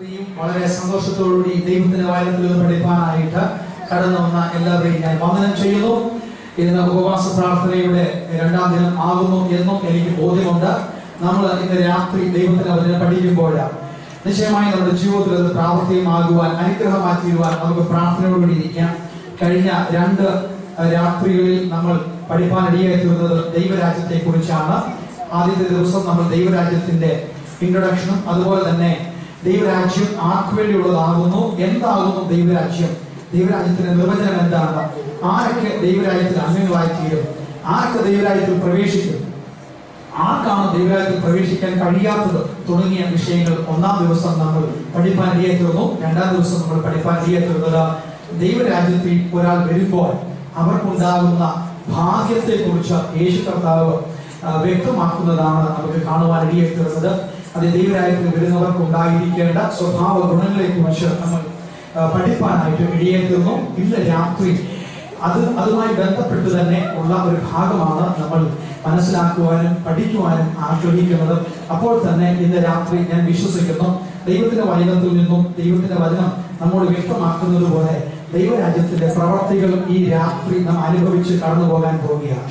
രാത്രിയും വളരെ സന്തോഷത്തോടുകൂടി ദൈവത്തിന്റെ വായനത്തിൽ നിന്ന് പഠിപ്പാനായിട്ട് കടന്നു വന്ന എല്ലാവരെയും ഞാൻ വന്ദനം ചെയ്യുന്നു. ഇന്ന് ഉപവാസ പ്രാർത്ഥനയുടെ രണ്ടാം ദിനം ആകുന്നു എന്നും എനിക്ക് ബോധ്യമുണ്ട്. നമ്മൾ ഇന്ന് രാത്രി ദൈവത്തിന്റെ വചനം പഠിക്കുമ്പോൾ നിശ്ചയമായി നമ്മുടെ ജീവിതത്തിൽ അത് പ്രാവർത്തികമാകുവാൻ അനുഗ്രഹമായി തീരുവാൻ നമുക്ക് പ്രാർത്ഥനയോടുകൂടി ഇരിക്കാം. കഴിഞ്ഞ രണ്ട് രാത്രികളിൽ നമ്മൾ പഠിപ്പാൻ ഇടയായി തീർന്നത് ദൈവരാജ്യത്തെ കുറിച്ചാണ് ആദ്യത്തെ ദിവസം നമ്മൾ ദൈവരാജ്യത്തിന്റെ ഇൻട്രൊഡക്ഷനും അതുപോലെ തന്നെ ദൈവരാജ്യം ആർക്കു വേണ്ടിയുള്ളതാകുന്നു? എന്താകുന്നു ദൈവരാജ്യം? ദൈവരാജ്യത്തിന്റെ നിർവചനം എന്താണ്? ആരൊക്കെ ദൈവരാജ്യത്തിൽ അംഗങ്ങളായി തീരും ആരൊക്കെ ദൈവരാജ്യത്തിൽ പ്രവേശിക്കും? ആർക്കാണ് ദൈവരാജ്യത്തിൽ പ്രവേശിക്കാൻ കഴിയാത്തത്? തുടങ്ങിയ വിഷയങ്ങൾ ഒന്നാം ദിവസം നമ്മൾ പഠിപ്പാൻ ഇടയായി തീർന്നു രണ്ടാം ദിവസം നമ്മൾ പഠിപ്പാൻ ഇടയായി തീർന്നത് ദൈവരാജ്യത്തിൽ ഒരാൾ വരുമ്പോൾ അവർക്കുണ്ടാകുന്ന ഭാഗ്യത്തെ കുറിച്ച് യേശു കർത്താവ് വ്യക്തമാക്കുന്നതാണ് നമുക്ക് കാണുവാൻ ഇടയായി അത് ദൈവരാജ്യത്തിൽ വരുന്നവർക്ക് ഉണ്ടായിരിക്കേണ്ട സ്വഭാവ ഗുണങ്ങളെ കുറിച്ച് നമ്മൾ പഠിപ്പാനായിട്ട് ഇടയായി ഇന്ന് രാത്രി അത് അതുമായി ബന്ധപ്പെട്ട് തന്നെ ഉള്ള ഒരു ഭാഗമാണ് നമ്മൾ മനസ്സിലാക്കുവാനും പഠിക്കുവാനും ആഗ്രഹിക്കുന്നത്. അപ്പോൾ തന്നെ ഇന്ന് രാത്രി ഞാൻ വിശ്വസിക്കുന്നു. ദൈവത്തിന്റെ വചനത്തിൽ നിന്നും ദൈവത്തിന്റെ വചനം നമ്മോട് വ്യക്തമാക്കുന്നത് പോലെ ദൈവരാജ്യത്തിന്റെ പ്രവർത്തികൾ ഈ രാത്രി നാം അനുഭവിച്ച് കടന്നു പോകാൻ പോവുകയാണ്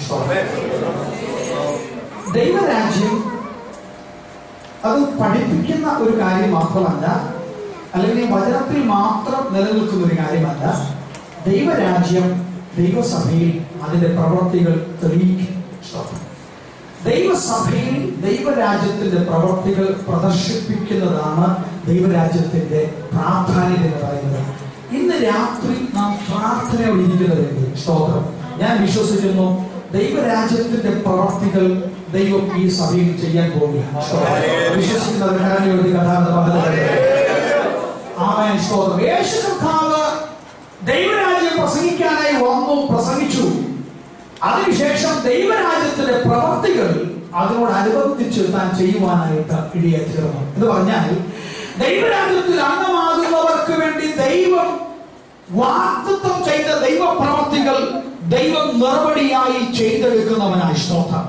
ദൈവരാജ്യം അത് പഠിപ്പിക്കുന്ന ഒരു കാര്യം മാത്രമല്ല അല്ലെങ്കിൽ വചനത്തിൽ മാത്രം നിലനിൽക്കുന്ന ഒരു കാര്യമല്ല ദൈവരാജ്യം ദൈവസഭയിൽ അതിന്റെ പ്രവൃത്തികൾ തെളിയിക്കും. ദൈവസഭയിൽ ദൈവരാജ്യത്തിന്റെ പ്രവൃത്തികൾ പ്രദർശിപ്പിക്കുന്നതാണ് ദൈവരാജ്യത്തിന്റെ പ്രാധാന്യം എന്ന് പറയുന്നത്. ഇന്ന് രാത്രി നാം പ്രാർത്ഥന ഇരിക്കുന്നതെങ്കിൽ സ്തോത്രം ഞാൻ വിശ്വസിക്കുന്നു ദൈവരാജ്യത്തിന്റെ പ്രവർത്തികൾ ദൈവം ഈ സഭയിൽ ചെയ്യാൻ പോവുകയാണ് ദൈവരാജ്യം പ്രസംഗിക്കാനായി വന്നു പ്രസംഗിച്ചു. അതിനുശേഷം ദൈവരാജ്യത്തിന്റെ പ്രവർത്തികൾ അതിനോടനുബന്ധിച്ച് താൻ ചെയ്യുവാനായിട്ട് തീർന്നു എന്ന് പറഞ്ഞാൽ ദൈവരാജ്യത്തിൽ അംഗമാകുന്നവർക്ക് വേണ്ടി ദൈവം വാക്തത്വം ചെയ്ത ദൈവപ്രവർത്തികൾ ദൈവം മറുപടിയായി ചെയ്തെടുക്കുന്നവനായി സ്തോത്രം.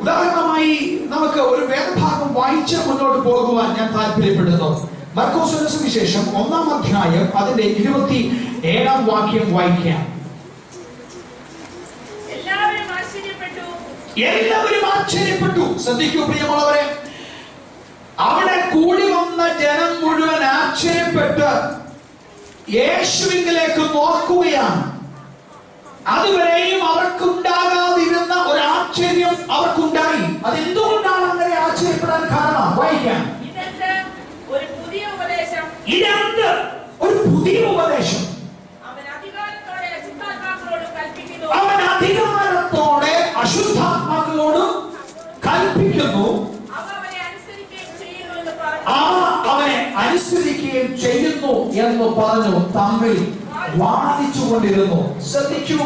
ഉദാഹരണമായി നമുക്ക് ഒരു വേദഭാഗം വായിച്ച് മുന്നോട്ട് പോകുവാൻ ഞാൻ താല്പര്യപ്പെടുന്നു. മർക്കോസിന്റെ സുവിശേഷം ഒന്നാം അധ്യായം അതിന്റെ ഇരുപത്തി ഏഴാം വാക്യം വായിക്കാം. എല്ലാവരും ആശ്ചര്യപ്പെട്ടു. ശ്രദ്ധിക്കൂ പ്രിയമുള്ളവരെ. അവിടെ കൂടി വന്ന ജനം മുഴുവൻ ആശ്ചര്യപ്പെട്ട് യേശുവിംഗിലേക്ക് നോക്കുകയാണ്. അതുവരെയും അവർക്കുണ്ടാകാതിരുന്ന ഒരു ആശ്ചര്യം അവർക്കുണ്ടായി. അതെന്തുകൊണ്ടാണ് അങ്ങനെ ആശ്ചര്യപ്പെടാൻ കാരണം? വായിക്കാം. ഒരു പുതിയ ഉപദേശം. ഇതെന്ത്? ഒരു പുതിയ ഉപദേശം. അവൻ അധികാരത്തോടെ അശുദ്ധാത്മാക്കളോട് കൽപ്പിക്കുന്നു. അവ അവനെ അനുസരിക്കുകയും ചെയ്യുന്നു എന്ന് പറഞ്ഞു തമ്മിൽ വാദിച്ചുകൊണ്ടിരുന്നു. ശ്രദ്ധിച്ചു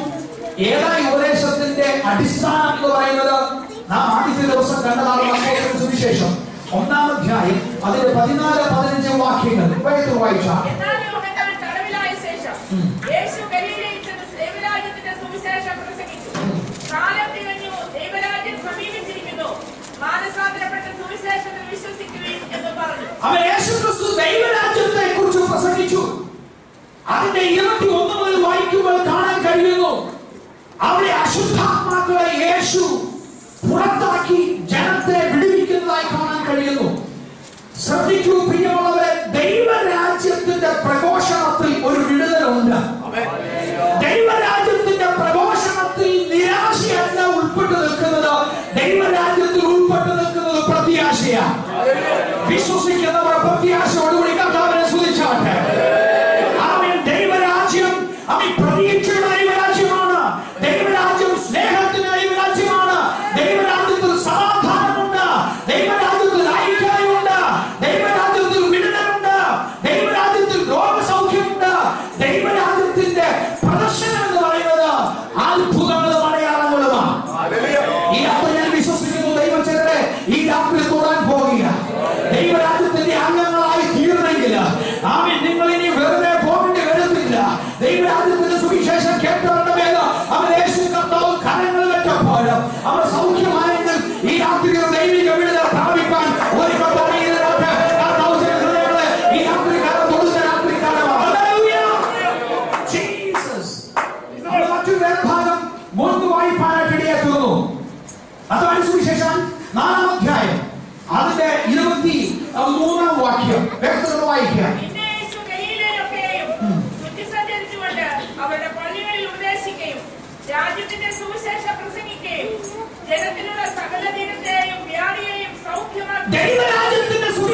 ഏതാ ഉപദേശത്തിന്റെ അടിസ്ഥാനം എന്ന് പറയുന്നത്? നാം ആദ്യത്തെ ദിവസം കണ്ടതാണ് സുവിശേഷം. ഒന്നാം അധ്യായം അതിന്റെ പതിനാല് പതിനഞ്ച് വാക്യങ്ങൾ വേഗത്തിൽ വായിച്ചാൽ. അവൻ യേശുക്രിസ്തു ദൈവരാജ്യത്തെ കുറിച്ച് പ്രസംഗിച്ചു. അതിന്റെ ഇരുപത്തി ഒന്ന് മുതൽ വായിക്കുമ്പോൾ കാണാൻ കഴിയുന്നു. അവിടെ അശുദ്ധാത്മാക്കളെ യേശു പുറത്താക്കി ജനത്തെ വിടുവിക്കുന്നതായി കാണാൻ കഴിയുന്നു. ശ്രദ്ധിക്കൂ പ്രിയമുള്ളവരെ ദൈവരാജ്യത്തിന്റെ പ്രഘോഷണത്തിൽ ഒരു വിടുതലുണ്ട്. ദൈവരാജ്യത്തിന്റെ പ്രഘോഷണത്തിൽ നിരാശയല്ല ഉൾപ്പെട്ടു നിൽക്കുന്നത്. ദൈവരാജ്യത്തിൽ ഉൾപ്പെട്ടു നിൽക്കുന്നത് പ്രത്യാശയാണ്. വിശ്വസിക്കുന്നവർ പ്രത്യാശയോടുകൂടി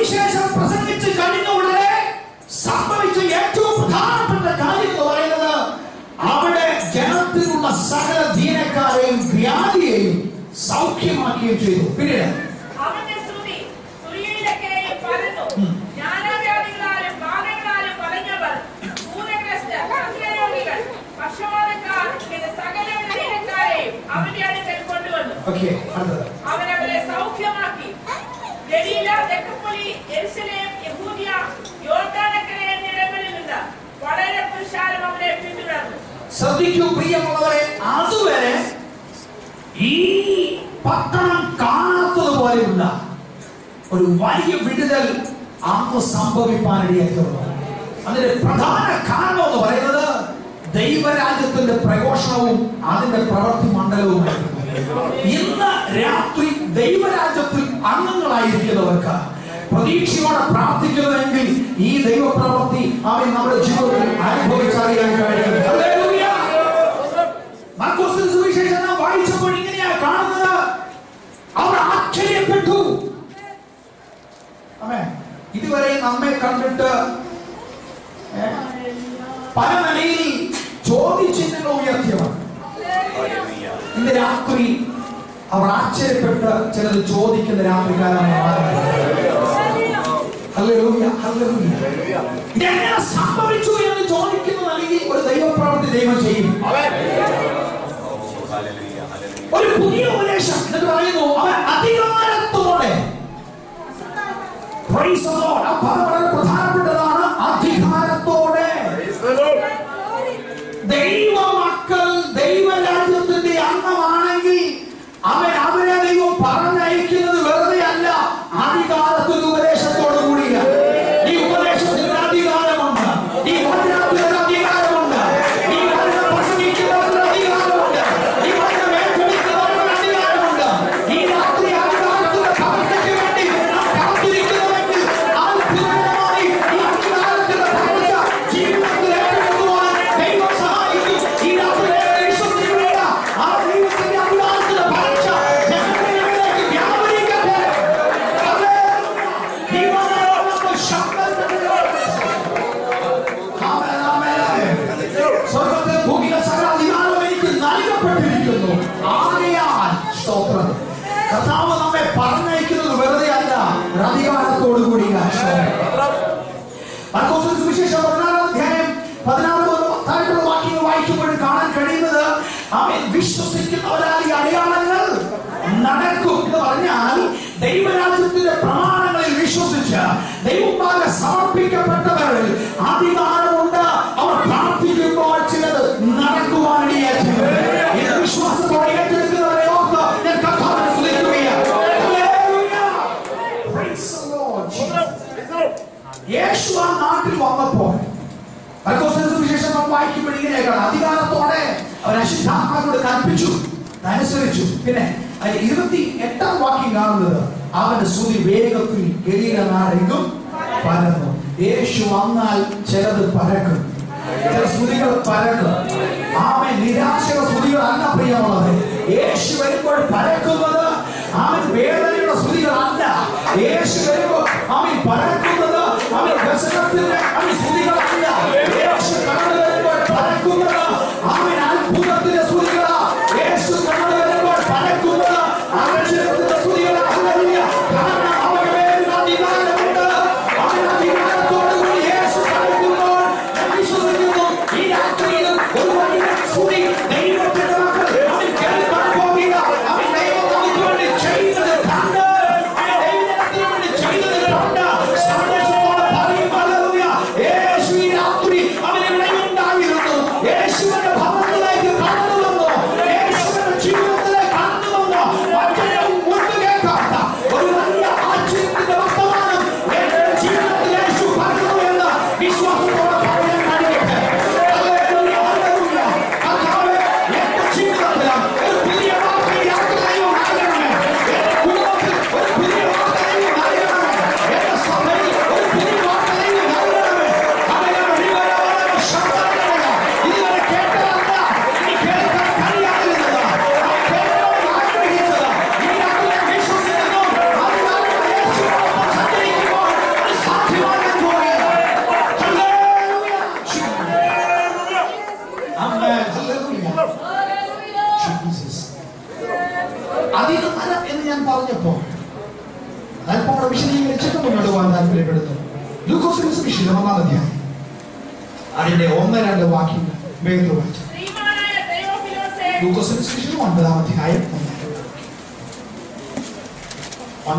സുവിശേഷം പ്രസംഗിച്ച് കഴിഞ്ഞ ഉടനെ സംഭവിച്ച ഏറ്റവും പ്രധാനപ്പെട്ട കാര്യം എന്ന് പറയുന്നത് അവിടെ ജനത്തിലുള്ള സകല ദീനക്കാരെയും വ്യാധിയെയും സൗഖ്യമാക്കുകയും ചെയ്തു. പിന്നീട്. അവന്റെ സ്തുതി തുര്യയിലൊക്കെയും പരന്നു ജ്ഞാനവ്യാധികളാലും ബാധകളാലും വലഞ്ഞവർ ഭൂതഗ്രസ്തർ ഹൃദയരോഗികൾ പക്ഷപാതക്കാർ ഇങ്ങനെ സകല ദീനക്കാരെയും അവന്റെ അടുക്കൽ കൊണ്ടുവന്നു ഓക്കെ അടുത്തത് അവൻ അവരെ സൗഖ്യമാക്കി ഗലീല തെക്കപ്പൊലി യെരുശലേം യഹൂദിയ യോർദാനക്കര എന്നിടങ്ങളിൽ വളരെ പുരുഷാരം അവനെ പിന്തുടർന്നു. ശ്രദ്ധിക്കൂ പ്രിയമുള്ളവരെ അതുവരെ ഈ പട്ടണം കാണാത്തതുപോലെയുള്ള ഒരു വലിയ വിടുതൽ അന്ന് സംഭവിപ്പാനിടയായിട്ടുണ്ട് അതിന്റെ പ്രധാന കാരണം എന്ന് പറയുന്നത് ദൈവരാജ്യത്തിന്റെ പ്രഘോഷണവും അതിന്റെ പ്രവൃത്തി മണ്ഡലവുമായിരുന്നു. ഇന്ന് രാത്രി ദൈവരാജ്യത്തിൽ അംഗങ്ങളായിരിക്കുന്നവർക്ക് പ്രതീക്ഷയോടെ പ്രാർത്ഥിക്കുന്നുവെങ്കിൽ ഈ ദൈവപ്രവൃത്തി അവൻ നമ്മുടെ ജീവിതത്തിൽ അനുഭവിച്ചറിയാൻ കഴിയും ഹല്ലേലൂയ. മർക്കോസിന്റെ സുവിശേഷം നാം വായിച്ചപ്പോൾ ഇങ്ങനെയാ കാണുന്നത് അവർ ആശ്ചര്യപ്പെട്ടു ആമേൻ. ഇതുവരെ നമ്മെ കണ്ടിട്ട് ഏ, പല നിലയിൽ ചോദ്യചിഹ്നങ്ങൾ ഉയർത്തിയവർ ഇന്ന് രാത്രി അവർ ആശ്ചര്യപ്പെട്ട് ചിലത് ചോദിക്കുന്ന രാത്രികാലമായി മാറി യേശു ആ നാട്ടിൽ വന്നപ്പോൾ സുവിശേഷം നാം വായിക്കുമ്പോൾ അധികാരത്തോടെ അവർ അശുദ്ധാത്മാക്കളോട് കൽപ്പിച്ചു അനുസരിച്ചു. പിന്നെ അതിൽ ഇരുപത്തി എട്ടാം വാക്യം കാണുന്നത് അവന്റെ സ്തുതി വേഗത്തിൽ ഗലീല നാടെങ്കും പരന്നു. യേശു വന്നാൽ ചിലത് പരക്കും. ചില സ്തുതികൾ പരക്കും. ആമൻ നിരാശയുടെ സ്തുതികൾ അല്ല പ്രിയമുള്ളത് യേശു വരുമ്പോൾ പരക്കുന്നത് ആമൻ വേദനയുടെ സ്തുതികൾ അല്ല യേശു വരുമ്പോൾ അവൻ പരക്കുന്നത് 아멘 백성과 들의 아멘 소리가 들려 역시 가난한 자들과 바라꾸마다 아멘. 안보다 들의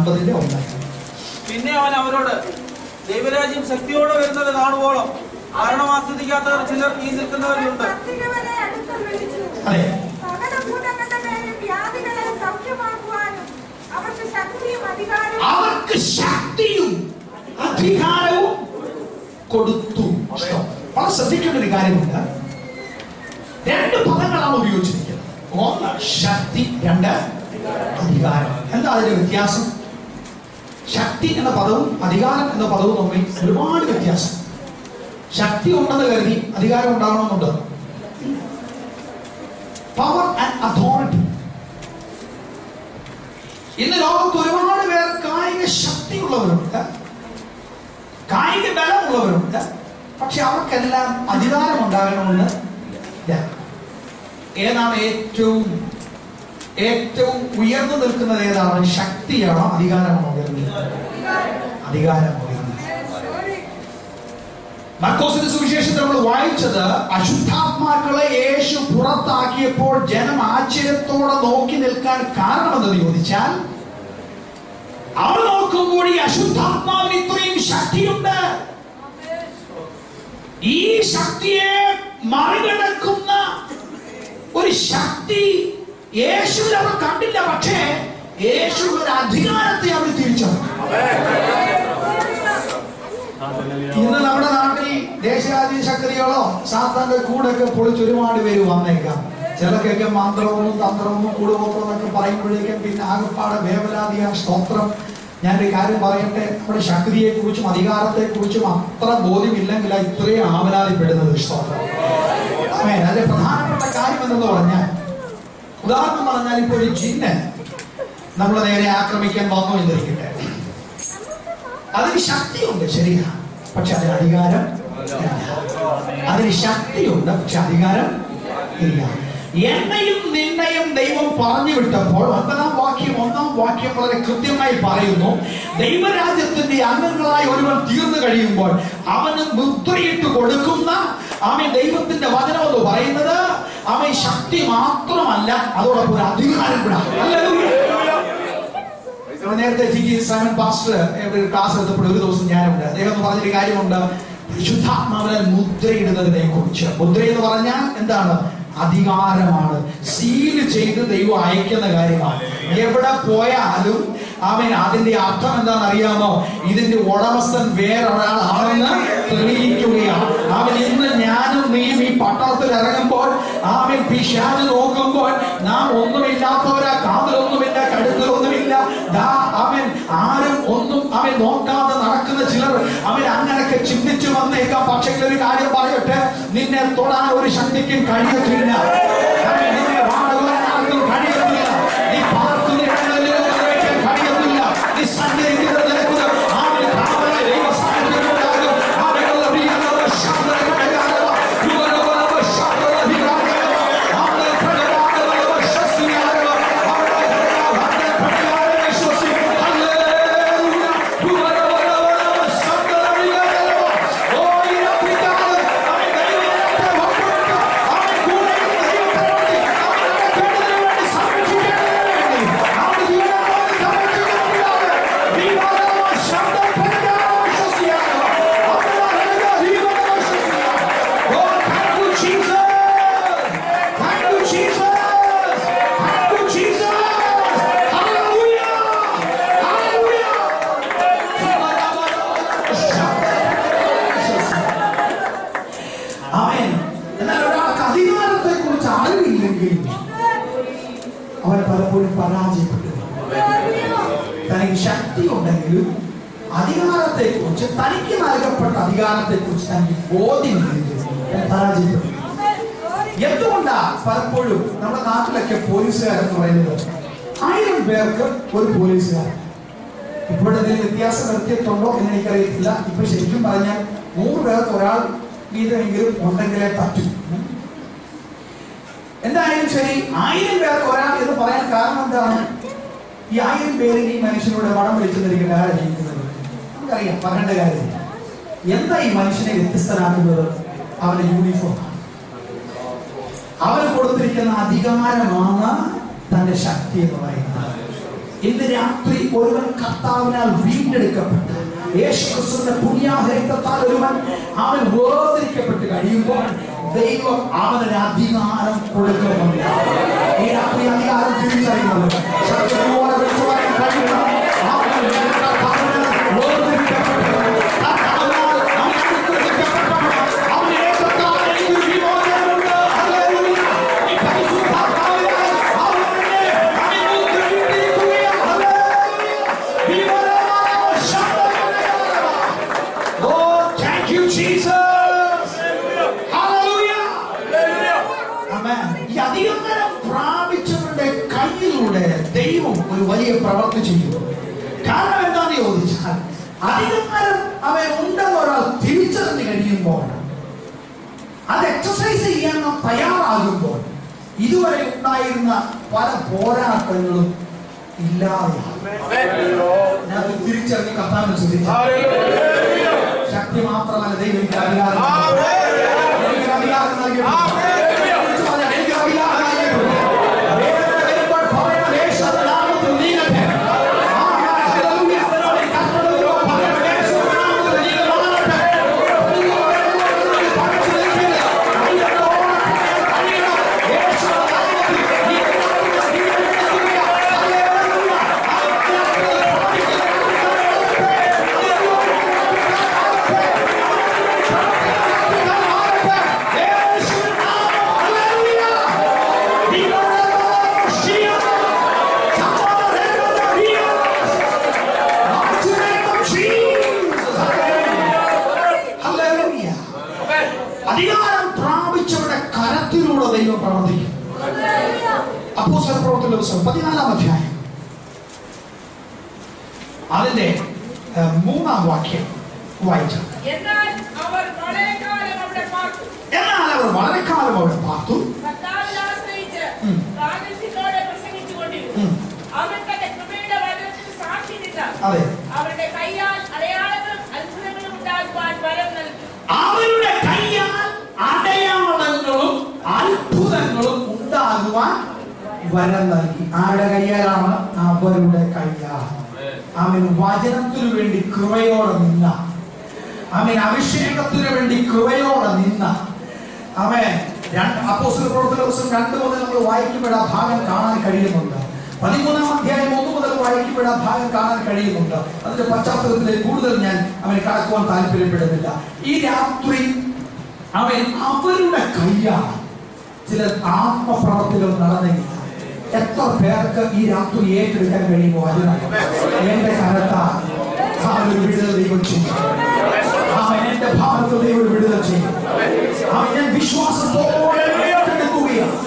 ഒൻപതിന്റെ ഒന്നാം. പിന്നെ അവൻ അവരോട് ദൈവരാജ്യം ശക്തിയോടെ വരുന്നത് കാണുവോളം കാരണം ആസ്വദിക്കാത്തവർ ചിലർ ഈ നിൽക്കുന്നവരുണ്ട്. അടുത്ത് വിളിച്ചു. അതെ. അവർക്ക് ശക്തിയും അധികാരവും അവർക്ക് ശക്തിയും അധികാരവും കൊടുത്തു. വളരെ ശ്രദ്ധിക്കേണ്ട ഒരു കാര്യമുണ്ട്. രണ്ട് പദങ്ങളാണ് ഉപയോഗിച്ചിരിക്കുന്നത്. ഒന്ന് ശക്തി. രണ്ട് അധികാരം. എന്താ അതിന്റെ വ്യത്യാസം? ശക്തി എന്ന പദവും അധികാരം എന്ന പദവും തമ്മിൽ ഒരുപാട് വ്യത്യാസം. ശക്തി ഉണ്ടെന്ന് കരുതി അധികാരം ഉണ്ടാകണമെന്നുണ്ട് പവർ ആൻഡ് അതോറിറ്റി ഇന്ന് ലോകത്ത് ഒരുപാട് പേർ കായിക ശക്തിയുള്ളവരുണ്ട് കായിക ബലമുള്ളവരുണ്ട് പക്ഷെ അവർക്കെല്ലാം അധികാരം ഉണ്ടാകണമെന്ന് ഏതാണ് ഏറ്റവും ഏറ്റവും ഉയർന്നു നിൽക്കുന്നത് ഏതാണ്? ശക്തിയാണോ? അധികാരമാണോ ഉയർന്നത്? അധികാരമാണ് മർക്കോസിന്റെ സുവിശേഷത്തിൽ നമ്മൾ വായിച്ചത് അശുദ്ധാത്മാക്കളെ യേശു പുറത്താക്കിയപ്പോൾ ജനം ആശ്ചര്യത്തോടെ നോക്കി നിൽക്കാൻ കാരണമെന്ന് ചോദിച്ചാൽ അവർ നോക്കുമ്പോൾ ഈ അശുദ്ധാത്മാവിന് ഇത്രയും ശക്തിയുണ്ട്. ഈ ശക്തിയെ മറികടക്കുന്ന ഒരു ശക്തി യേശുവിൽ അവർ കണ്ടില്ല പക്ഷേ യേശുവിന്റെ അധികാരത്തെ അവർ തിരിച്ചറിഞ്ഞു. ഇന്ന് നമ്മുടെ നാട്ടിൽ ദേശീയാധീന ശക്തികളോ സാത്താന്റെ കൂടൊക്കെ പൊളിച്ച് ഒരുപാട് പേര് വന്നേക്കാം. ചിലക്കൊക്കെ മന്ത്രമൊന്നും തന്ത്രവും കൂടുമോത്രം എന്നൊക്കെ പറയുമ്പോഴേക്കും പിന്നെ ആകപ്പാടെ വേവലാതിയ സ്തോത്രം. ഞാൻ ഒരു കാര്യം പറയട്ടെ നമ്മുടെ ശക്തിയെ കുറിച്ചും അധികാരത്തെ കുറിച്ചും അത്ര ബോധ്യമില്ലെങ്കിലാ ഇത്രയും ആവലാതിപ്പെടുന്നത് സ്തോത്രം. അതെ പ്രധാനപ്പെട്ട കാര്യം എന്തെന്ന് പറഞ്ഞാൽ ഉദാഹരണം പറഞ്ഞാൽ ഇപ്പൊ ഒരു ജിന്ന് നമ്മളെ നേരെ ആക്രമിക്കാൻ വന്നു എന്നിരിക്കട്ടെ. അതിന് ശക്തിയുണ്ട് ശരിയാ. പക്ഷെ അതിന് അധികാരം അതിന് ശക്തിയുണ്ട് പക്ഷെ അധികാരം ഇല്ല. എന്നെയും നിന്നെയും ദൈവം പറഞ്ഞു വിട്ടപ്പോൾ ഒൻപതാം വാക്യം ഒന്നാം വാക്യം വളരെ കൃത്യമായി പറയുന്നു. ദൈവരാജ്യത്തിന്റെ അംഗങ്ങളായി ഒരുവൻ തീർന്നു കഴിയുമ്പോൾ അവന് മുദ്രയിട്ട് കൊടുക്കുന്ന ആമേ ദൈവത്തിന്റെ വചനം എന്ന് പറയുന്നത് അവൻ ശക്തി മാത്രമല്ല അതോടൊപ്പം ഒരു അധികാരം കൂടെ. നേരത്തെ G G Simon pastor class എടുത്തപ്പോൾ ഒരു ദിവസം ഞാനുണ്ട്. അദ്ദേഹം പറഞ്ഞൊരു കാര്യമുണ്ട്. വിശുദ്ധാത്മാവിനെ മുദ്രയിടുന്നതിനെ കുറിച്ച് മുദ്ര എന്ന് പറഞ്ഞാൽ എന്താണ്? അധികാരമാണ്. സീൽ ചെയ്ത് ദൈവം അയക്കുന്ന കാര്യമാണ്. എവിടെ പോയാലും അവൻ അതിന്റെ അർത്ഥം എന്താണെന്ന് അറിയാമോ ഇതിന്റെ ഉടമസ്ഥൻ വേറൊരാളാണെന്ന് തെളിയിക്കുകയാണ്. അവൻ ഇന്ന് ഞാനും നീയും ഈ പട്ടണത്തിൽ ഇറങ്ങുമ്പോൾ ആമൻ പിശാജ് നോക്കുമ്പോൾ നാം ഒന്നുമില്ലാത്തവരാ കാതിലൊന്നുമില്ല ചിന്തിച്ചു വന്നേക്കാം. പക്ഷേ ഒരു കാര്യം പറയട്ടെ നിന്നെ തൊടാൻ ഒരു ശക്തിക്കും കഴിയത്തില്ല. പലപ്പോഴും നമ്മുടെ നാട്ടിലൊക്കെ പോലീസുകാരെന്ന് പറയുന്നത് ആയിരം പേർക്ക് ഒരു പോലീസുകാരൻ. ഇപ്പോഴത്തെ വ്യത്യാസം നിർത്തിയിട്ടുണ്ടോ എന്ന് എനിക്കറിയത്തില്ല. ഇപ്പൊ ശരിക്കും പറഞ്ഞാൽ നൂറ് പേർക്ക് ഒരാൾ വീതമെങ്കിലും ഉണ്ടെങ്കിലേ പറ്റൂ. എന്തായാലും ശരി ആയിരം പേർക്ക് ഒരാൾ എന്ന് പറയാൻ കാരണം എന്താണ്? ഈ ആയിരം പേരിൽ ഈ മനുഷ്യനോട് മണം വിളിച്ചു നിൽക്കുന്ന ആരാ ജീവിക്കുന്നത്? നമുക്കറിയാം പറയേണ്ട കാര്യമില്ല എന്താ ഈ മനുഷ്യനെ വ്യത്യസ്തനാക്കുന്നത്? അവന്റെ യൂണിഫോം അവർ കൊടുത്തിരിക്കുന്ന അധികാരമാണ് തന്റെ ശക്തി എന്ന് പറയുന്നത്. ഇന്ന് രാത്രി ഒരുവൻ കർത്താവിനാൽ വീണ്ടെടുക്കപ്പെട്ട് യേശുക്രിസ്തുവിന്റെ ക്രിസ്തുവിന്റെ ഒരുവൻ അവൻ വേർതിരിക്കപ്പെട്ട് കഴിയുമ്പോൾ ദൈവം അവനൊരു അധികാരം കൊടുക്കുന്നുണ്ട് ഈ രാത്രി അധികാരം തിരിച്ചറിയുന്നുണ്ട്. പല പോരാട്ടങ്ങളും ഇല്ലാതെ ഞാൻ തിരിച്ചറിഞ്ഞ് കത്താൻ ശ്രദ്ധിച്ചു ശക്തി മാത്രമല്ല ദൈവം എനിക്ക് അധികാരം നമ്മൾ വായിക്കുമ്പോൾ ആ ഭാഗം കാണാൻ കഴിയുന്നുണ്ട്. പതിമൂന്നാം അധ്യായം ഒന്ന് മുതൽ വായിക്കുമ്പോൾ ആ ഭാഗം കാണാൻ കഴിയുന്നുണ്ട്. അതിന്റെ പശ്ചാത്തലത്തിൽ കൂടുതൽ ഞാൻ അവൻ കടക്കുവാൻ താല്പര്യപ്പെടുന്നില്ല. ഈ രാത്രി അവൻ അവരുടെ കയ്യാണ്. ചില ആത്മപ്രവർത്തികൾ നടന്നില്ല. എത്ര പേർക്ക് ഈ രാത്രി ഏറ്റെടുക്കാൻ കഴിയുമോ? അതിനായി. എന്റെ കരത്താൽ അവൻ വിടുതൽ ദൈവം ചെയ്യും. അവൻ എന്റെ ഭാഗത്ത് ദൈവം വിടുതൽ ചെയ്യും. അവൻ ഞാൻ വിശ്വാസത്തോടെ ഏറ്റെടുക്കുകയാണ്.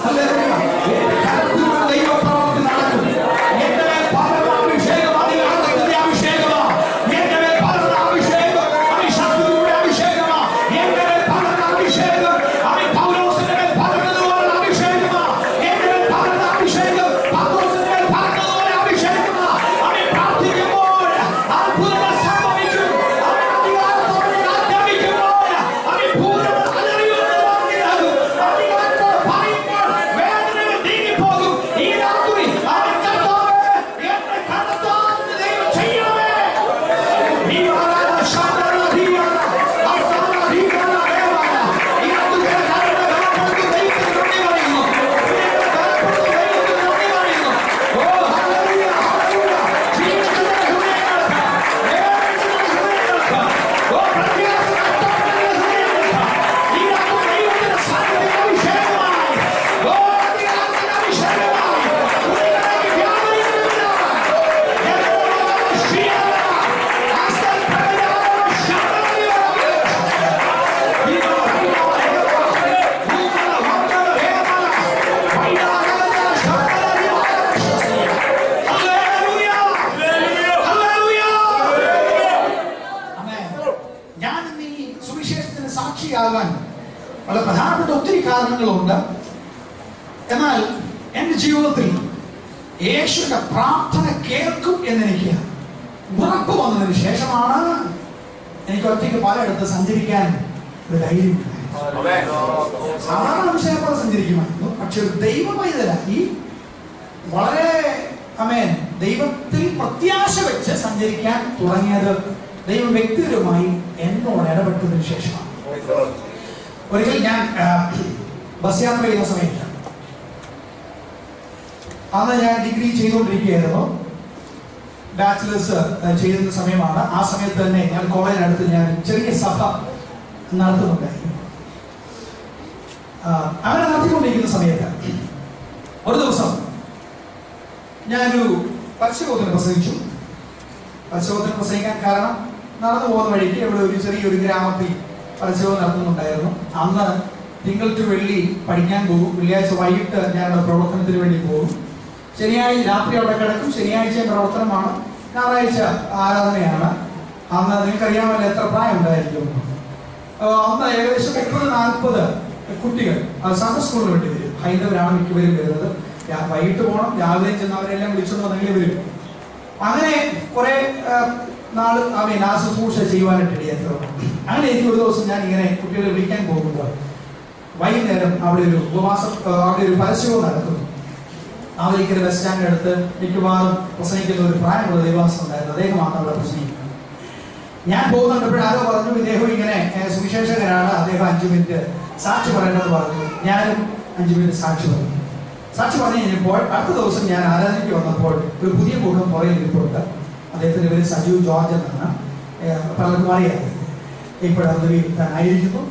പലയിടത്ത് സഞ്ചരിക്കാൻ ഒരു ധൈര്യം സാധാരണ മനുഷ്യനെ പോലെ സഞ്ചരിക്കുമായിരുന്നു പക്ഷെ ഒരു ദൈവ പൈതല ഈ വളരെ അമേൻ ദൈവത്തിൽ പ്രത്യാശ വെച്ച് സഞ്ചരിക്കാൻ തുടങ്ങിയത് ദൈവം വ്യക്തിപരമായി എന്നോട് ഇടപെട്ടതിന് ശേഷമാണ്. ഒരിക്കൽ ഞാൻ ബസ് യാത്ര ചെയ്യുന്ന സമയത്ത് അന്ന് ഞാൻ ഡിഗ്രി ചെയ്തുകൊണ്ടിരിക്കുകയായിരുന്നു. ബാച്ചിലേഴ്സ് ചെയ്യുന്ന സമയമാണ്. ആ സമയത്ത് തന്നെ ഞാൻ കോളേജിനടുത്ത് ഞാൻ ചെറിയ സഭ നടത്തുന്നുണ്ടായിരുന്നു അങ്ങനെ നടത്തിക്കൊണ്ടിരിക്കുന്ന സമയത്ത് ഒരു ദിവസം ഞാനൊരു പരസ്യബോധന പ്രസംഗിച്ചു. പരസ്യബോധന പ്രസംഗിക്കാൻ കാരണം നടന്നു പോകുന്ന വഴിക്ക് ഇവിടെ ഒരു ചെറിയൊരു ഗ്രാമത്തിൽ പരസ്യബോധം നടത്തുന്നുണ്ടായിരുന്നു. അന്ന് തിങ്കൾ ടു വെള്ളി പഠിക്കാൻ പോകും. വെള്ളിയാഴ്ച വൈകിട്ട് ഞാൻ പ്രവർത്തനത്തിന് വേണ്ടി പോകും. ശനിയാഴ്ച രാത്രി അവിടെ കിടക്കും. ശനിയാഴ്ച പ്രവർത്തനമാണ്. ഞായറാഴ്ച ആരാധനയാണ്. അന്ന് നിങ്ങൾക്കറിയാമല്ലോ എത്ര പ്രായം ഉണ്ടായിരിക്കും അന്ന് ഏകദേശം മുപ്പത് നാൽപ്പത് കുട്ടികൾ സൺഡേ സ്കൂളിൽ വേണ്ടി വരും. ഹൈന്ദവരാണ് മിക്കവരും വരുന്നത്. വൈകിട്ട് പോകണം രാവിലെ ചെന്ന് അവരെല്ലാം വിളിച്ചു വന്നെങ്കിൽ വരും. അങ്ങനെ കുറെ നാൾ അവൻ ആ ശുശ്രൂഷ ചെയ്യുവാനായിട്ട് ഇടയാത്തത് അങ്ങനെ എനിക്ക് ഒരു ദിവസം ഞാൻ ഇങ്ങനെ കുട്ടികളെ വിളിക്കാൻ പോകുമ്പോൾ വൈകുന്നേരം അവിടെ ഒരു ഉപവാസം അവിടെ ഒരു പരസ്യവും നടക്കുന്നു. ആവലിക്കര ബസ് സ്റ്റാൻഡ് അടുത്ത് മിക്കവാറും പ്രസംഗിക്കുന്ന ഒരു പ്രായമുള്ള ദൈവാസം ഉണ്ടായിരുന്നു. അദ്ദേഹമാണ് അവിടെ പ്രസംഗിക്കുന്നത് ഞാൻ പോകുന്നുണ്ടപ്പോൾ ആരോ പറഞ്ഞു ഇദ്ദേഹം ഇങ്ങനെ സുവിശേഷകനാണ്. അദ്ദേഹം അഞ്ചു മിനിറ്റ് സാക്ഷി പറയേണ്ടത് പറഞ്ഞു. ഞാനും അഞ്ചു മിനിറ്റ് സാക്ഷി പറഞ്ഞു. സാക്ഷി പറഞ്ഞു കഴിഞ്ഞപ്പോൾ അടുത്ത ദിവസം ഞാൻ ആരാധനയ്ക്ക് വന്നപ്പോൾ ഒരു പുതിയ കൂട്ടം പുറകിൽ ഇരിപ്പുണ്ട്. അദ്ദേഹത്തിന്റെ പേര് സജീവ് ജോർജ് എന്നാണ്. പലർക്കും അറിയാതെ അറിയാം ഇപ്പോഴത് ആയിരിക്കുന്നു.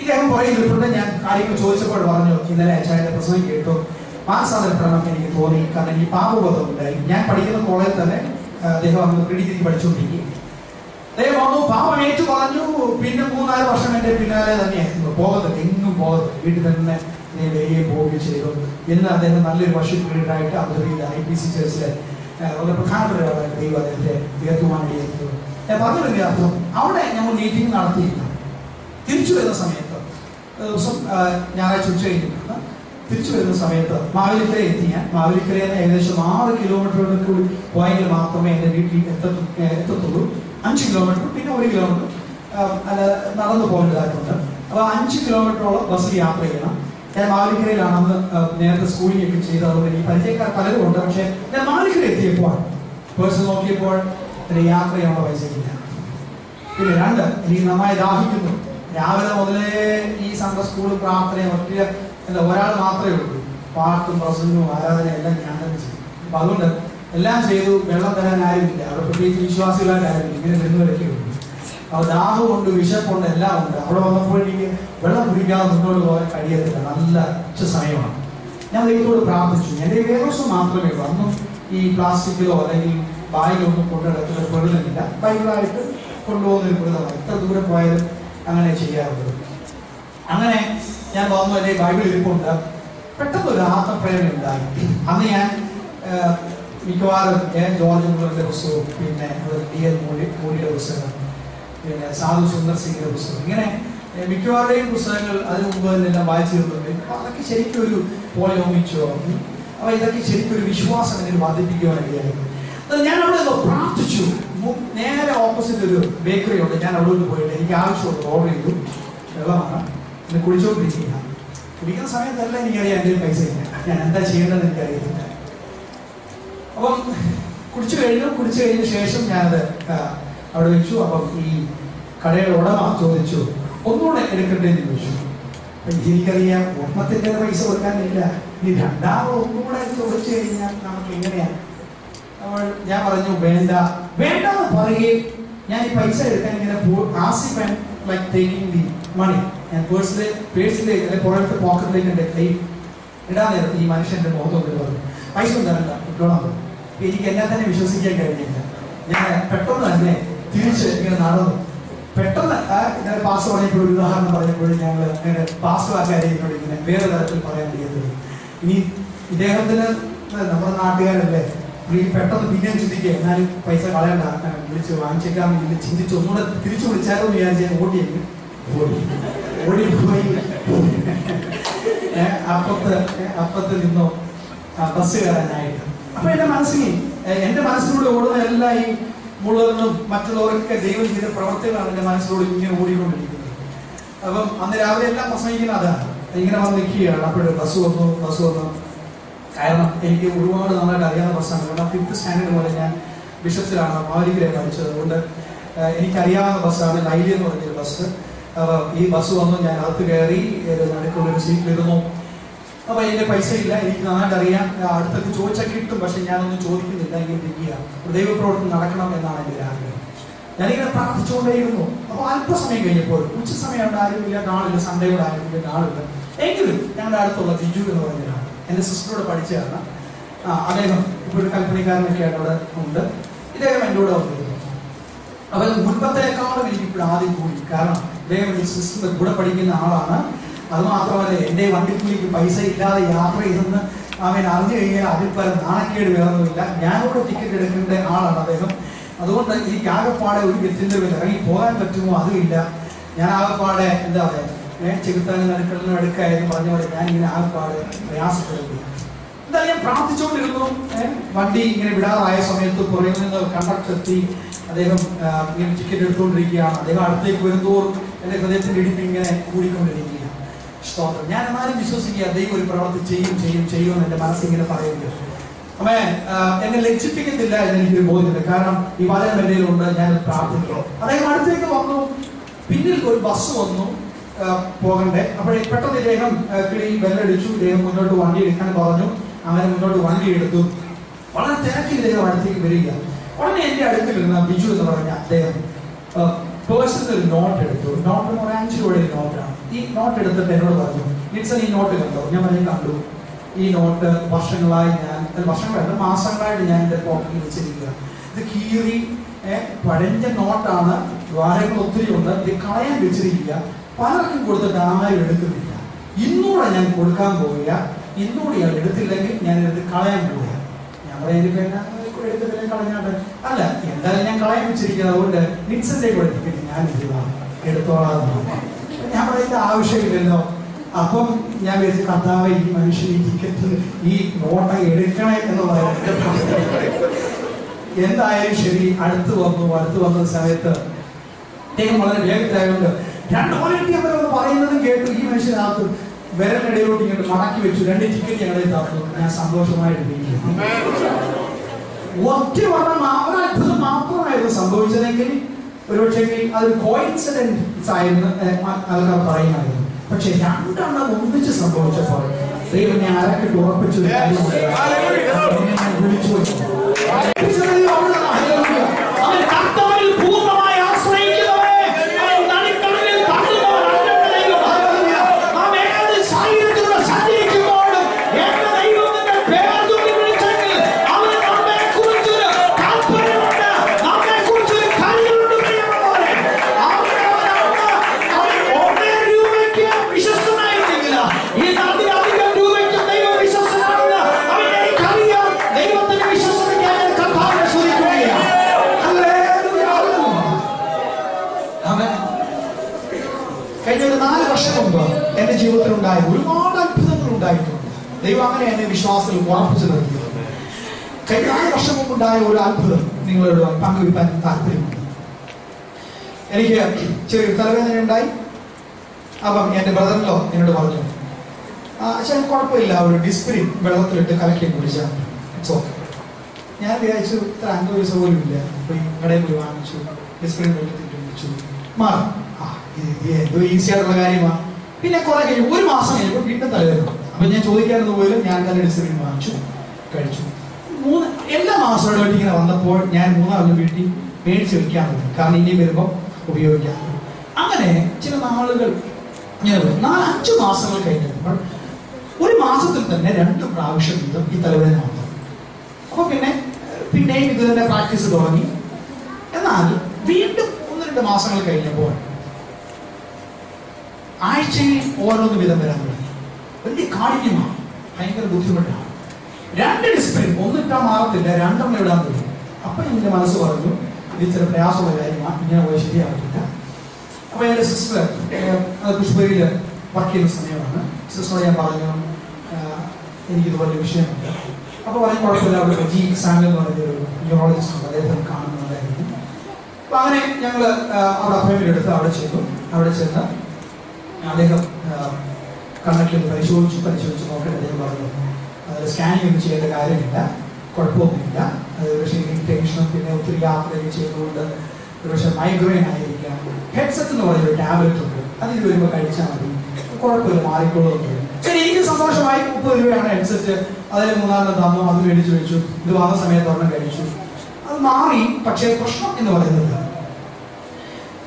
ഇദ്ദേഹം പുറകിൽ ഇരിപ്പുണ്ട്. ഞാൻ കാര്യങ്ങൾ ചോദിച്ചപ്പോൾ പറഞ്ഞു ഇന്നലെ അച്ഛന്റെ പ്രസംഗം കേട്ടു. മാനസാന്തരപ്പെടണം എനിക്ക് തോന്നി. കാരണം എനിക്ക് പാപബോധം ഉണ്ടായി ഞാൻ പഠിക്കുന്ന കോളേജിൽ തന്നെ ആ, അദ്ദേഹം അന്ന് പ്രീഡിഗ്രി പഠിച്ചുകൊണ്ടിരിക്കുകയും അദ്ദേഹം വന്നു പാപം ഏറ്റു പറഞ്ഞു പിന്നെ മൂന്നാൽ വർഷം എന്റെ പിന്നാലെ തന്നെയായിരുന്നു. പോകത്തില്ല എങ്ങും പോകത്തില്ല വീട്ടിൽ തന്നെ ഞാൻ വേഗം പോവുകയും ചെയ്തു. എന്ന് അദ്ദേഹം നല്ലൊരു വർഷം പീരീഡായിട്ട് അബ്ദുബിയിൽ ഐ പി സി ചേർച്ചിലെ വളരെ പ്രധാനപ്പെട്ട ദൈവം അദ്ദേഹത്തെ ഉയർത്തുവാൻ കഴിയുന്നത് ഞാൻ പറഞ്ഞൊരു അർത്ഥം അവിടെ ഞങ്ങൾ മീറ്റിംഗ് നടത്തിയിരുന്നു. തിരിച്ചു വരുന്ന സമയത്ത് ദിവസം ആ, ഞായറാഴ്ച ഉച്ച കഴിഞ്ഞിട്ടാണ് തിരിച്ചു വരുന്ന സമയത്ത് മാവേലിക്കര എത്തി. ഞാൻ മാവേലിക്കരയിൽ നിന്ന് ഏകദേശം ആറ് കിലോമീറ്ററുകൾ കൂടി പോയെങ്കിൽ മാത്രമേ എന്റെ വീട്ടിൽ എത്തത്തു എത്തത്തുള്ളൂ. അഞ്ച് കിലോമീറ്റർ പിന്നെ ഒരു കിലോമീറ്റർ അല്ല നടന്നു പോകേണ്ടതായിട്ടുണ്ട് അപ്പോൾ അഞ്ച് കിലോമീറ്ററോളം ബസ്സിൽ യാത്ര ചെയ്യണം. ഞാൻ മാവേലിക്കരയിലാണ് അന്ന് നേരത്തെ സ്കൂളിംഗ് ഒക്കെ ചെയ്തത് അതുകൊണ്ട് എനിക്ക് പരിചയക്കാർ പലരും ഉണ്ട്. പക്ഷേ ഞാൻ മാവേലിക്കര എത്തിയപ്പോൾ പേഴ്സ് നോക്കിയപ്പോൾ എന്റെ യാത്ര ചെയ്യാനുള്ള പൈസ ഇല്ല പിന്നെ രണ്ട് എനിക്ക് നന്നായി ദാഹിക്കുന്നു. രാവിലെ മുതലേ ഈ സംഘ സ്കൂൾ പ്രാർത്ഥനയും ഒറ്റ എന്താ ഒരാൾ മാത്രമേ ഉള്ളൂ. പാട്ടും പ്രസംഗവും ആരാധന എല്ലാം ഞാൻ തന്നെ ചെയ്യും. അപ്പൊ അതുകൊണ്ട് എല്ലാം ചെയ്തു വെള്ളം തരാൻ ആരുമില്ല. അവിടെ പ്രത്യേകിച്ച് വിശ്വാസികളായിട്ട് ആരുമില്ല. ഇങ്ങനെ വരുന്നവരൊക്കെ ഉള്ളൂ അപ്പൊ ദാഹമുണ്ട് വിശപ്പുണ്ട് എല്ലാം ഉണ്ട്. അവിടെ വന്നപ്പോൾ വെള്ളം കുടിക്കാതെ മുന്നോട്ട് പോകാൻ കഴിയത്തില്ല. നല്ല ഉച്ച സമയമാണ്. ഞാൻ ദൈവത്തോട് പ്രാർത്ഥിച്ചു. എന്റെ വേദോസം മാത്രമേ ഉള്ളൂ. അന്നും ഈ പ്ലാസ്റ്റിക്കിലോ അല്ലെങ്കിൽ ബാഗിലൊന്നും കൊണ്ടുനടക്കുന്ന പെടുന്നില്ല ബൈബിളായിട്ട് കൊണ്ടുപോകുന്ന ഒരു എത്ര ദൂരം പോയാലും അങ്ങനെ ചെയ്യാറുള്ളത് അങ്ങനെ ഞാൻ വന്നു എന്റെ ബൈബിൾ ഇരിപ്പുണ്ട്. പെട്ടെന്ന് ഒരു ആത്മപ്രേരണ ഉണ്ടായി അന്ന് ഞാൻ മിക്കവാറും ഞാൻ ജോർജ് മുള്ളറിന്റെ പുസ്തകവും പിന്നെ ഡി എൽ മോഡി മോഡിയുടെ പുസ്തകം പിന്നെ സാധു സുന്ദർ സിംഗിന്റെ പുസ്തകം. ഇങ്ങനെ മിക്കവാറുടെയും പുസ്തകങ്ങൾ അതിനു മുമ്പ് തന്നെ എല്ലാം തീർന്നുണ്ട് അപ്പൊ അതൊക്കെ ശരിക്കും ഒരു പോളിയോമിച്ചോ അപ്പൊ ഇതൊക്കെ ശരിക്കും ഒരു വിശ്വാസം എന്നിൽ വർദ്ധിപ്പിക്കുവാനായിരുന്നു ഞാൻ അവിടെ പ്രാർത്ഥിച്ചു. നേരെ ഓപ്പോസിറ്റ് ഒരു ബേക്കറി ഉണ്ട് ഞാൻ അവിടെ പോയിട്ട് എനിക്ക് ആവശ്യമുള്ളത് ഓർഡർ ചെയ്തു. വെള്ളമാണ്. ഇത് കുടിച്ചുകൊണ്ടിരിക്കുക കുടിക്കുന്ന സമയത്തല്ല എനിക്കറിയാം എന്റെ പൈസ ഇല്ല. ഞാൻ എന്താ ചെയ്യേണ്ടതെന്ന് എനിക്കറിയത്തില്ല. അപ്പം കുടിച്ചു കഴിഞ്ഞു. കുടിച്ചു കഴിഞ്ഞ ശേഷം ഞാനത് അവിടെ വെച്ചു. അപ്പം ഈ കടയുടെ ഉടമ ചോദിച്ചു ഒന്നുകൂടെ എടുക്കട്ടെ എന്ന് ചോദിച്ചു. എനിക്കറിയാം ഒന്നത്തിന്റെ പൈസ കൊടുക്കാനില്ല ഇനി രണ്ടാമത് ഒന്നുകൂടെ ചോദിച്ചു കഴിഞ്ഞാൽ നമുക്ക് എങ്ങനെയാണ് നമ്മൾ ഞാൻ പറഞ്ഞു വേണ്ട. വേണ്ട എന്ന് പറയുകയും ഞാൻ ഈ പൈസ എടുക്കാൻ ഇങ്ങനെ as if and like taking the money ഞാൻ പേഴ്സിലെ പേഴ്സിലേക്ക് അല്ലെങ്കിൽ പുറത്തെ പോക്കറ്റിലേക്ക് എന്റെ കൈ. ഇടാൻ നേരത്ത് ഈ മനുഷ്യന്റെ മുഖത്തോട്ട് കൊണ്ട് പറഞ്ഞു പൈസ ഒന്നും തരണ്ട. അപ്പൊ എനിക്ക് എന്നെ തന്നെ വിശ്വസിക്കാൻ കഴിഞ്ഞില്ല ഞാൻ പെട്ടെന്ന് തന്നെ തിരിച്ച് ഇങ്ങനെ നടന്നു. പെട്ടെന്ന് ഞാൻ പാസ് പറഞ്ഞപ്പോൾ ഒരു ഉദാഹരണം പറഞ്ഞപ്പോൾ ഞങ്ങൾ അങ്ങനെ പാസ് ആക്കാരിനോട് ഇങ്ങനെ വേറെ തരത്തിൽ പറയാൻ കഴിയുന്നത് ഇനി ഇദ്ദേഹത്തിന് നമ്മുടെ നാട്ടുകാരല്ലേ പെട്ടെന്ന് പിന്നെ ചിന്തിക്കുക എന്നാലും പൈസ കളയണ്ട വിളിച്ച് വാങ്ങിച്ചേക്കാമെന്ന് ചിന്തിച്ച് ഒന്നുകൂടെ തിരിച്ചു വിളിച്ചാലോ വിചാരിച്ചു ഓടിയെങ്കിൽ ഓടി ഓടിപ്പോയി അപ്പത്ത് അപ്പത്ത് നിന്നോ? ബസ് കയറാനായിട്ട് അപ്പൊ എന്റെ മനസ്സിനെ എന്റെ മനസ്സിലൂടെ ഓടുന്ന എല്ലാ ഈ മുള്ളതെന്നും മറ്റുള്ളവർക്കൊക്കെ ദൈവം ചെയ്ത പ്രവർത്തികളാണ് എന്റെ മനസ്സിലൂടെ ഇങ്ങനെ ഓടിക്കൊണ്ടിരിക്കുന്നത്. അപ്പം അന്ന് രാവിലെ എല്ലാം പ്രസംഗിക്കുന്ന അതാണ് ഇങ്ങനെ വന്ന് നിൽക്കുകയാണ്. അപ്പോഴും ബസ് വന്നു ബസ് വന്നു. കാരണം എനിക്ക് ഒരുപാട് നന്നായിട്ട് അറിയാവുന്ന ബസ്സാണ് കാരണം ഫിഫ്ത്ത് സ്റ്റാൻഡേർഡ് മുതൽ ഞാൻ ബിഷപ്സിലാണ് മാലിക്കിലേക്ക് പഠിച്ചത് അതുകൊണ്ട് എനിക്കറിയാവുന്ന ബസ്സാണ് ലൈലി എന്ന് പറഞ്ഞൊരു ബസ് ഈ ബസ് വന്നു ഞാൻ അകത്ത് കയറി നടുക്കുള്ളൊരു സീറ്റിലിരുന്നു അപ്പൊ എന്റെ പൈസ ഇല്ല എനിക്ക് നന്നായിട്ട് അറിയാം ആ, അടുത്തൊക്കെ ചോദിച്ചാൽ കിട്ടും പക്ഷെ ഞാനൊന്നും ചോദിക്കുന്നില്ല എങ്കിൽ ദൈവപ്രവർത്തനം നടക്കണം എന്നാണ് എന്റെ ഒരു ആഗ്രഹം. ഞാനിങ്ങനെ പ്രാർത്ഥിച്ചുകൊണ്ടേയിരുന്നു. അപ്പൊ അല്പസമയം കഴിഞ്ഞപ്പോൾ ഉച്ച സമയമുണ്ട് ആരുമില്ല നാളില്ല സൺഡേ കൂടെ ആരുമില്ല നാളില്ല എങ്കിലും ഞങ്ങളുടെ അടുത്തുള്ള ജിജു എന്ന് പറഞ്ഞൊരാണ് എന്റെ സിസ്റ്ററോട് പഠിച്ചതാണ്. അദ്ദേഹം ഇപ്പോൾ ഒരു കൽപ്പണിക്കാരനൊക്കെ അവിടെ ഉണ്ട്. ഇദ്ദേഹം എന്റെ കൂടെ വന്നിരുന്നു മുൻപത്തേക്കാളും എനിക്ക് ഇപ്പോൾ ആദ്യം കൂടി കാരണം ഇദ്ദേഹം ഈ സിസ്റ്ററിന്റെ കൂടെ പഠിക്കുന്ന ആളാണ്. അത് മാത്രമല്ല എന്റെ വണ്ടിക്കുള്ളിക്ക് പൈസ ഇല്ലാതെ യാത്ര ചെയ്തെന്ന് അവൻ അറിഞ്ഞു കഴിഞ്ഞാൽ അതിൽ പല നാണക്കേട് വേറൊന്നുമില്ല. ഞാനിവിടെ ടിക്കറ്റ് എടുക്കേണ്ട ആളാണ് അദ്ദേഹം. അതുകൊണ്ട് എനിക്ക് ആകെപ്പാടെ ഒരു വ്യക്തിന്റെ വില ഇറങ്ങി പോകാൻ പറ്റുമോ? അതുമില്ല. ഞാൻ ആകെപ്പാടെ എന്താ പറയുക ഞാൻ ചെകുത്താനും നടുക്കളിലും അടുക്കായാലും പറഞ്ഞ പോലെ ഞാൻ ഇങ്ങനെ ആകെപ്പാടെ പ്രയാസപ്പെടുകയാണ് എന്തായാലും ഞാൻ പ്രാർത്ഥിച്ചുകൊണ്ടിരുന്നു. വണ്ടി ഇങ്ങനെ വിടാറായ സമയത്ത് പുറകിൽ നിന്ന് കണ്ടക്ടർ എത്തി. അദ്ദേഹം ഇങ്ങനെ ടിക്കറ്റ് എടുത്തുകൊണ്ടിരിക്കുകയാണ്. അദ്ദേഹം അടുത്തേക്ക് വരുന്തോറും എന്റെ ഹൃദയത്തിന്റെ ഇടിപ്പ് ഇങ്ങനെ കൂടിക്കൊണ്ടിരിക്കുകയാണ്. സ്തോത്രം. ഞാൻ എന്നാലും വിശ്വസിക്കുക ദൈവം ഒരു പ്രവർത്തി ചെയ്യും ചെയ്യും ചെയ്യുമെന്ന് എന്റെ മനസ്സിങ്ങനെ പറയുന്നത് അമ്മേ എന്നെ ലജ്ജിപ്പിക്കത്തില്ല എന്നെനിക്ക് ബോധ്യമുണ്ട് കാരണം ഈ വചനം എന്റെ ഉണ്ട് ഞാൻ പ്രാർത്ഥിക്കണം അദ്ദേഹം അടുത്തേക്ക് വന്നു. പിന്നിൽ ഒരു ബസ് വന്നു. പോകണ്ടേ? അപ്പോഴേ പെട്ടെന്ന് ഇദ്ദേഹം കിളി ബെല്ലടിച്ചു. ഇദ്ദേഹം മുന്നോട്ട് വണ്ടി എടുക്കാൻ പറഞ്ഞു. അങ്ങനെ മുന്നോട്ട് വണ്ടി എടുത്തു. വളരെ തിരക്കിൽ ഇദ്ദേഹം അടുത്തേക്ക് വരിക ഉടനെ എന്റെ അടുത്ത് വരുന്ന ബിജു എന്ന് പറഞ്ഞ അദ്ദേഹം പേഴ്സണൽ നോട്ട് എടുത്തു. നോട്ട് എന്ന് പറഞ്ഞാൽ അഞ്ച് രൂപയുടെ നോട്ടാണ് ഈ നോട്ട് എടുത്തിട്ട് എന്നോട് പറഞ്ഞു നിൻസൺ ഈ നോട്ട് കണ്ടോ? ഞാൻ പറഞ്ഞു കണ്ടു. ഈ നോട്ട് വർഷങ്ങളായി ഞാൻ വർഷങ്ങളായിട്ട് മാസങ്ങളായിട്ട് ഞാൻ എന്റെ പോക്കറ്റിൽ വെച്ചിരിക്കുക. ഇത് കീറി പഴഞ്ഞ നോട്ടാണ് ദ്വാരങ്ങൾ ഒത്തിരി ഉണ്ട്. ഇത് കളയാൻ വെച്ചിരിക്കുക. പലർക്കും കൊടുത്തിട്ട് ആരും എടുക്കുന്നില്ല. ഇന്നൂടെ ഞാൻ കൊടുക്കാൻ പോവുക ഇന്നൂടെ ഇയാൾ എടുത്തില്ലെങ്കിൽ ഞാൻ എടുത്ത് കളയാൻ പോവുക ഞാൻ പറയാം "ഇതിപ്പോ എന്നാ എടുത്തിട്ടില്ലെങ്കിൽ കളഞ്ഞാട്ടെ അല്ല എന്തായാലും ഞാൻ കളയാൻ വെച്ചിരിക്കുന്നത് അതുകൊണ്ട് നിക്സന്റെ ടിക്കറ്റ് ഞാൻ എടുത്തോളാം. ഞാൻ പറയുന്നത് ആവശ്യമില്ലല്ലോ. അപ്പം ഞാൻ വിചാരിച്ച കർത്താവ് ഈ മനുഷ്യൻ ഈ ടിക്കറ്റ് ഈ നോട്ട എടുക്കണേ എന്ന് പറയുന്നത്. എന്തായാലും ശരി അടുത്ത് വന്നു അടുത്ത് വന്ന സമയത്ത് അദ്ദേഹം വളരെ വേഗത്തിലായതുകൊണ്ട് രണ്ട് മണിക്ക് അവരൊന്ന് പറയുന്നതും കേട്ടു ഈ മനുഷ്യനകത്ത് വിരലിനിടയിലോട്ട് ഇങ്ങോട്ട് മടക്കി വെച്ചു. രണ്ട് ടിക്കറ്റ് ഞങ്ങളെ തന്നു ഞാൻ സന്തോഷമായിട്ട്. ഒറ്റ വണ്ണം ഒരു അത്ഭുതം മാത്രമായിരുന്നു സംഭവിച്ചതെങ്കിൽ ഒരുപക്ഷെ അതൊരു കോയിൻസിഡൻസ് ആയിരുന്നു ആൾക്കാർ പറയുമായിരുന്നു. പക്ഷെ രണ്ടെണ്ണം ഒന്നിച്ച് സംഭവിച്ചപ്പോൾ ദൈവം ഞാൻ അരക്കിട്ട് ഉറപ്പിച്ചു വിളിച്ചു. എന്നെ വിശ്വാസത്തിൽ ഉറപ്പിച്ചു കഴിഞ്ഞ ആറ് വർഷം മുമ്പ് ഉണ്ടായ ഒരു അത്ഭുതം നിങ്ങളോട് പങ്കുവയ്ക്കാൻ താല്പര്യമുണ്ട്. എനിക്ക് ചെറിയ തലവേദന ഉണ്ടായി. അപ്പം എന്റെ ബ്രദറിലോ എന്നോട് പറഞ്ഞു "ആ, അച്ഛൻ കുഴപ്പമില്ല ഒരു ഡിസ്പ്ലിൻ വെള്ളത്തിലിട്ട് കലക്കി ഓക്കെ ഞാൻ വിചാരിച്ചു ഇത്ര അൻപത് പൈസ പോലും ഇല്ല. പോയി കടയിൽ പോയി വാങ്ങിച്ചു ഡിസ്പ്ലിൻ വെള്ളത്തിൽ കുടിച്ചു. മാറി. ആ ഈസി ആയിട്ടുള്ള കാര്യമാണ് പിന്നെ കുറെ കഴിഞ്ഞു ഒരു മാസം കഴിഞ്ഞപ്പോൾ വീണ്ടും തലവേദന അപ്പൊ ഞാൻ ചോദിക്കാറുണ്ട് പോലും ഞാൻ തന്നെ ഡിസ്പ്ലിൻ വാങ്ങിച്ചു കഴിച്ചു. മൂന്ന് എല്ലാ മാസവും ഇടവിട്ട് ഇങ്ങനെ വന്നപ്പോൾ ഞാൻ മൂന്നാമത് വീട്ടിൽ മേടിച്ച് പറ്റും കാരണം ഇനി വരുമ്പോൾ ഉപയോഗിക്കാം. അങ്ങനെ ചില നാളുകൾ ഇങ്ങനെ. നാല് അഞ്ച് മാസങ്ങൾ കഴിഞ്ഞപ്പോൾ ഒരു മാസത്തിൽ തന്നെ രണ്ട് പ്രാവശ്യം വീതം ഈ തലവേദന വന്നു. അപ്പൊ പിന്നെ പിന്നെയും ഇത് തന്നെ പ്രാക്ടീസ് തുടങ്ങി. എന്നാൽ വീണ്ടും ഒന്ന് രണ്ട് മാസങ്ങൾ കഴിഞ്ഞപ്പോൾ ആഴ്ചയിൽ ഓരോന്ന് വിധം വരാൻ തുടങ്ങി വലിയ കാഠിന്യമാണ് ഭയങ്കര ബുദ്ധിമുട്ടാണ്. രണ്ട് ഡിസ്പ്ലിൻ ഒന്നിട്ടാ മാറത്തില്ല രണ്ടെണ്ണം ഇടാൻ തുടങ്ങി അപ്പൊ എന്റെ മനസ്സ് പറഞ്ഞു ഇത് പ്രയാസമുള്ള കാര്യമാണ് ഇങ്ങനെ പോയി ശരിയാകത്തില്ല അപ്പൊ എന്റെ സിസ്റ്റർ പുഷ്പയിൽ വർക്ക് ചെയ്യുന്ന സമയമാണ്. സിസ്റ്റർ ഞാൻ പറഞ്ഞു എനിക്ക് എനിക്കിതുപോലെ വിഷയമുണ്ട് അപ്പൊ പറയും കുഴപ്പമില്ല അവിടെ ജി സാമിൽ എന്ന് പറഞ്ഞൊരു ന്യൂറോളജിസ്റ്റ് ഉണ്ട് അദ്ദേഹത്തെ കാണുന്നുണ്ടായിരുന്നു അപ്പൊ അങ്ങനെ ഞങ്ങൾ അവിടെ അപ്പോയിൻമെന്റ് എടുത്ത് അവിടെ ചെന്നു. അവിടെ ചെന്ന് അദ്ദേഹം കണ്ണൊക്കെ ഒന്ന് പരിശോധിച്ചു പരിശോധിച്ച് നോക്കിയിട്ട് അദ്ദേഹം പറഞ്ഞു. അതിൽ സ്കാനിങ് ഒന്നും ചെയ്യേണ്ട കാര്യമില്ല. കുഴപ്പമൊന്നുമില്ല. അത് പക്ഷേ ടെൻഷനും പിന്നെ ഒത്തിരി യാത്രയൊക്കെ ചെയ്തുകൊണ്ട് പക്ഷേ മൈഗ്രെയിൻ ആയിരിക്കാം. ഹെഡ്സെറ്റ് എന്ന് പറയുന്ന ടാബ്ലറ്റ് ഉണ്ട്. അത് ഇത് വരുമ്പോൾ കഴിച്ചാൽ മതി. കുഴപ്പമില്ല മാറിക്കോളും ശരി എനിക്ക് സന്തോഷമായി. മുപ്പത് രൂപയാണ് ഹെഡ്സെറ്റ് അതിൽ മൂന്നാമത്തെ തന്നു. അത് മേടിച്ചു വെച്ചു ഇത് വന്ന സമയത്ത് ഒരെണ്ണം കഴിച്ചു. അത് മാറി. പക്ഷേ പ്രശ്നം എന്ന് പറയുന്നത്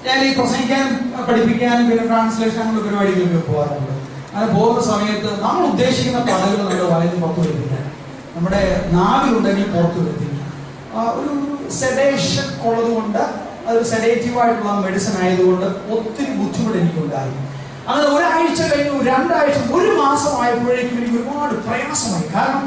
ഞാൻ ഈ പ്രസംഗിക്കാൻ പഠിപ്പിക്കാനും പിന്നെ ട്രാൻസ്ലേഷൻ അങ്ങനെയുള്ള പരിപാടികളൊക്കെ പോകാറുണ്ട്. അങ്ങനെ പോകുന്ന സമയത്ത് നമ്മൾ ഉദ്ദേശിക്കുന്ന പടകൾ നമ്മുടെ വായിൽ പുറത്തു വരുന്നില്ല. നമ്മുടെ നാവിലുണ്ടെങ്കിൽ പുറത്തു വരുന്നില്ല. ഒരു സെഡേഷൻ ഉള്ളതുകൊണ്ട് അതൊരു അത് സെഡേറ്റീവ് ആയിട്ടുള്ള മെഡിസിൻ ആയതുകൊണ്ട് ഒത്തിരി ബുദ്ധിമുട്ട് എനിക്കുണ്ടായി. അങ്ങനെ ഒരാഴ്ച കഴിഞ്ഞു രണ്ടാഴ്ച ഒരു മാസം ആയപ്പോഴേക്കും എനിക്ക് ഒരുപാട് പ്രയാസമായി. കാരണം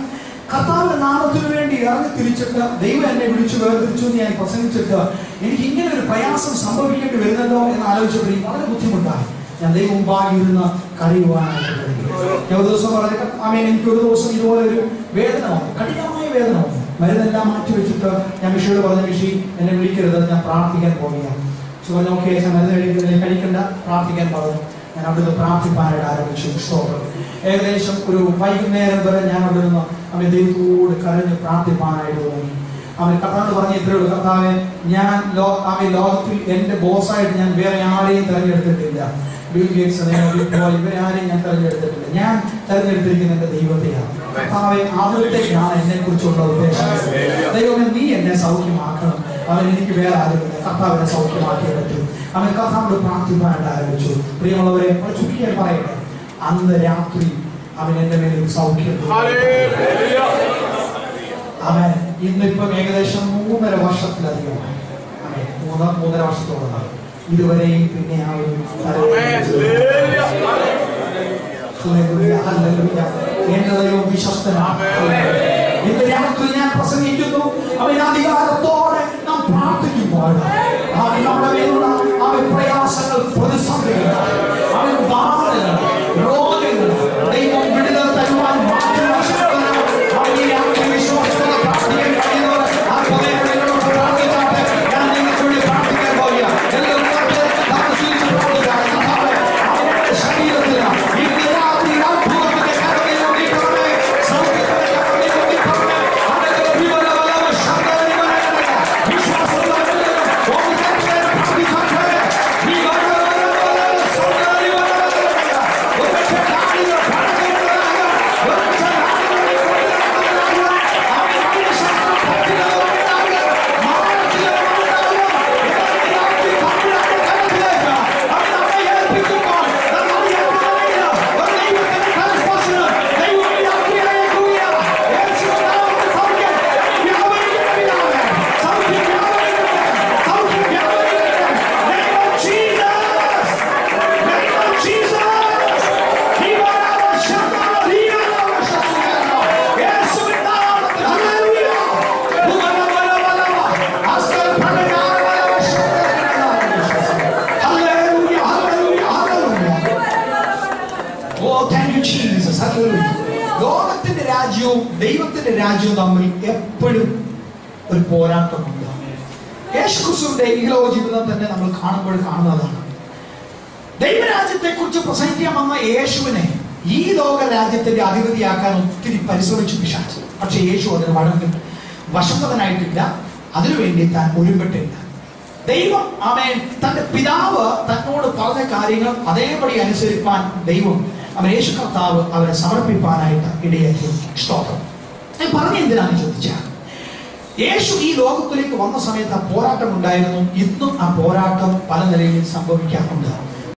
കർത്താവിന്റെ നാമത്തിനു വേണ്ടി ഇറങ്ങി തിരിച്ചിട്ട് ദൈവം എന്നെ വിളിച്ചു വേർതിരിച്ചു എന്ന് ഞാൻ പ്രസംഗിച്ചിട്ട് എനിക്ക് ഇങ്ങനെ ഒരു പ്രയാസം സംഭവിക്കേണ്ടി വരുന്നല്ലോ എന്ന് ആലോചിച്ചപ്പോൾ എനിക്ക് വളരെ ബുദ്ധിമുട്ടായി. ഞാൻ ദൈവം മുമ്പാകെ ഇരുന്ന് കരയുവാനായിട്ട് തുടങ്ങി. ഞാൻ ദിവസം പറഞ്ഞിട്ട് ആമേൻ എനിക്ക് ഒരു ദിവസം ഇതുപോലെ ഒരു വേദന വന്നു. കഠിനമായ വേദന വന്നു. മരുന്നെല്ലാം മാറ്റി വെച്ചിട്ട് ഞാൻ മിഷിയോട് പറഞ്ഞ മിഷി എന്നെ വിളിക്കരുത് ഞാൻ പ്രാർത്ഥിക്കാൻ പോവുകയാണ്. പക്ഷെ പറഞ്ഞു ഓക്കെ ഞാൻ മരുന്ന് കഴിക്കുന്നില്ല കഴിക്കണ്ട പ്രാർത്ഥിക്കാൻ പറഞ്ഞു. ഞാൻ അവിടുന്ന് പ്രാർത്ഥിപ്പാനായിട്ട് ആരംഭിച്ചു സ്തോത്രം ഏകദേശം ഒരു വൈകുന്നേരം വരെ ഞാൻ അവിടെ നിന്ന് അവൻ ദൈവത്തോട് കരഞ്ഞ് പ്രാർത്ഥിപ്പാനായിട്ട് തോന്നി അവൻ കർത്താവ് പറഞ്ഞ ഇത്രയേ ഉള്ളൂ. കർത്താവെ ഞാൻ ലോ അവൻ ലോകത്തിൽ എന്റെ ബോസായിട്ട് ഞാൻ വേറെ ആരെയും തെരഞ്ഞെടുത്തിട്ടില്ല. ബിൽ ഗേറ്റ്സ് പോൾ ഇവരെ ആരെയും ഞാൻ തെരഞ്ഞെടുത്തിട്ടില്ല ഞാൻ തെരഞ്ഞെടുത്തിരിക്കുന്ന എന്റെ ദൈവത്തെയാണ്. കർത്താവെ അവിടത്തേക്കാണ് എന്നെ കുറിച്ചുള്ള ഉദ്ദേശം ദൈവമേ നീ എന്നെ സൗഖ്യമാക്കണം. അവൻ എനിക്ക് വേറെ ആരുമില്ല. കർത്താവിനെ സൗഖ്യമാക്കിയേ പറ്റൂ. അവൻ കർത്താവിനോട് പ്രാർത്ഥിക്കാനായിട്ട് ആരംഭിച്ചു. പ്രിയമുള്ളവരെ ചുരുക്കിയാൽ പറയട്ടെ. അന്ന് രാത്രി അവൻ എന്റെ ഒരു സൗഖ്യം. അവൻ ഇന്നിപ്പം ഏകദേശം മൂന്നര വർഷത്തിലധികം മൂന്നര വർഷത്തോളമായി. ഇതുവരെയും പിന്നെ ആ ഒരു. എന്റെ ദൈവം വിശ്വസ്തനാണ് ഇന്ന് രാത്രി ഞാൻ പ്രസംഗിക്കുന്നു അവൻ അധികാരത്തോടെ നാം പ്രാർത്ഥിക്കുമ്പോൾ നമ്മുടെ കാണുമ്പോൾ കാണുന്നതാണ്. ദൈവരാജ്യത്തെ കുറിച്ച് പ്രസംഗിക്കാൻ വന്ന യേശുവിനെ ഈ ലോക രാജ്യത്തിന്റെ അധിപതിയാക്കാൻ ഒത്തിരി പരിശ്രമിച്ചു പിശാച്ചു പക്ഷെ യേശു അതിന് വഴങ്ങി അതിനു അതിനുവേണ്ടി താൻ ഒരുമ്പെട്ടില്ല. ദൈവം അവൻ തന്റെ പിതാവ് തന്നോട് പറഞ്ഞ കാര്യങ്ങൾ അതേപടി അനുസരിപ്പാൻ ദൈവം അവൻ യേശു കർത്താവ് അവരെ സമർപ്പിപ്പാനായിട്ട് ഇടയാക്കി സ്തോത്രം. ഞാൻ പറഞ്ഞു എന്തിനാണ് ചോദിച്ചാൽ യേശു ഈ ലോകത്തിലേക്ക് വന്ന സമയത്ത് ആ പോരാട്ടം ഉണ്ടായിരുന്നു ഇന്നും ആ പോരാട്ടം പല നിലയിലും സംഭവിക്കാറുണ്ട്.